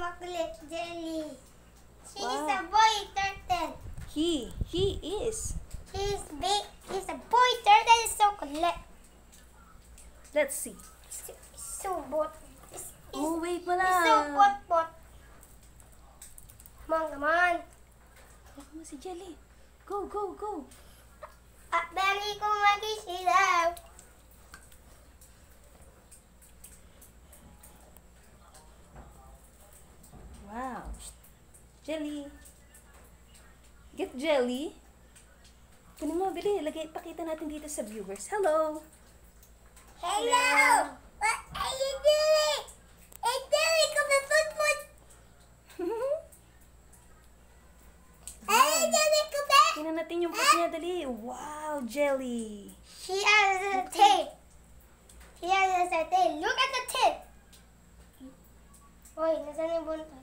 makulit jelly. She's Wow. a boy turtle. He, he is. He's big. He's a boy turtle. He's so kulit. Let's see. So, so bot. He's, he's, Oh, wait he's pala. so bot bot. Come on, come on. Ano si Jelly? Go, go, go. At dali kong magisilaw. Wow. Jelly. Get jelly. Kunin mo, bili. Lagay, pakita natin dito sa viewers. Hello. Hello. What are you doing? Hey, Jelly, put put. Hey, Jelly, back. Tingnan natin yung pot niya, dali. Wow, jelly. She has a tail. She has a tail. Look at the tail. Oy, nasaan yung buntot?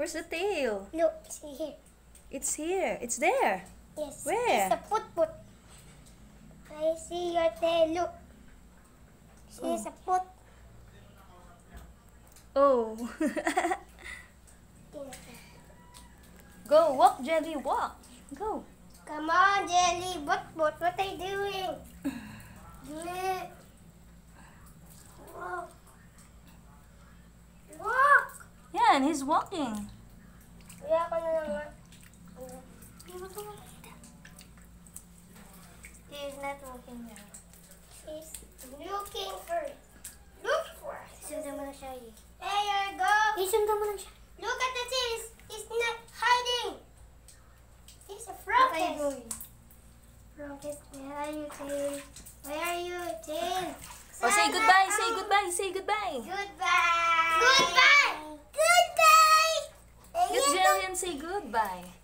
Where's the tail? Look, see here. It's here. It's there. Yes. Where? It's a put put. I see your tail. Look. She's a put. Oh. oh. Go, walk, jelly, walk. Go. Come on, Jelly. What, what, What are you doing? Do it. Walk. Walk. Yan, he's walking. Kaya ka na lang nga. She's not looking now. She's looking for it. Look for it. Sundan mo na siya eh. There you go. Isundan mo na siya. Look at the tail. It's, it's not hiding. It's a frog. What are you doing? Froggies, where are you, tail? Where are you, tail? Oh, say goodbye, say goodbye, say Goodbye.